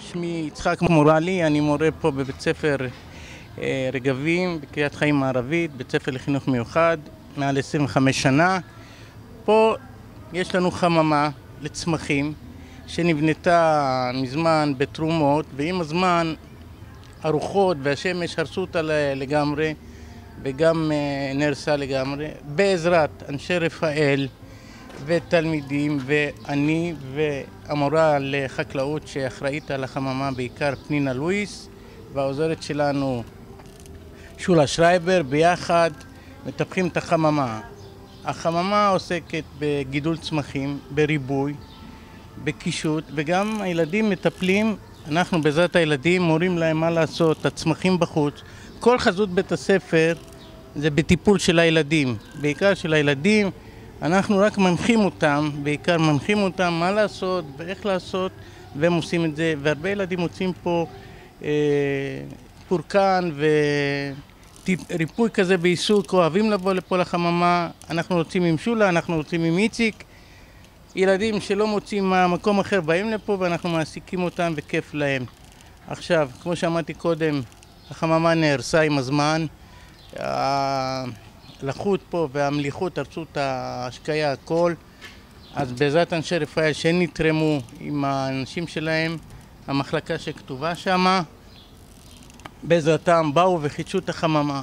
שמי יצחק מורלי, אני מורה פה בבית ספר אה, רגבים בקריית חיים מערבית, בית ספר לחינוך מיוחד, מעל 25 שנה. פה יש לנו חממה לצמחים שנבנתה מזמן בתרומות, ועם הזמן הרוחות והשמש הרסו אותה לגמרי וגם אה, נהרסה לגמרי. בעזרת אנשי רפאל ותלמידים ואני והמורה לחקלאות שאחראית על החממה בעיקר פנינה לואיס והעוזרת שלנו שולה שרייבר ביחד מטפחים את החממה. החממה עוסקת בגידול צמחים, בריבוי, בקישוט וגם הילדים מטפלים, אנחנו בעזרת הילדים מורים להם מה לעשות, הצמחים בחוץ. כל חזות בית הספר זה בטיפול של הילדים, בעיקר של הילדים אנחנו רק מנחים אותם, בעיקר מנחים אותם מה לעשות ואיך לעשות והם עושים את זה. והרבה ילדים מוצאים פה אה, פורקן וריפוי כזה בעיסוק, אוהבים לבוא לפה לחממה, אנחנו רוצים עם שולה, אנחנו רוצים עם איציק. ילדים שלא מוצאים מקום אחר באים לפה ואנחנו מעסיקים אותם וכיף להם. עכשיו, כמו שאמרתי קודם, החממה נהרסה עם הזמן הלחות פה והמליחות הרסו את ההשקיה הכל. אז בעזרת אנשי רפאל שנתרמו עם האנשים שלהם המחלקה שכתובה שמה בעזרתם באו וחידשו את החממה